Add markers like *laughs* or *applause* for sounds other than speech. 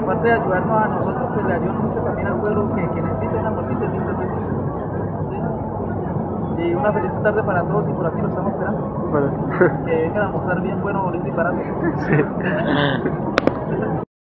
aparte de ayudarnos a nosotros, pues le ayudan mucho también al pueblo que, que necesita una morcita de ¿sí? Y una feliz tarde para todos y por aquí nos estamos esperando. Bueno. Que vengan a mostrar bien bueno, bonito y barato. *laughs* Sí. *laughs*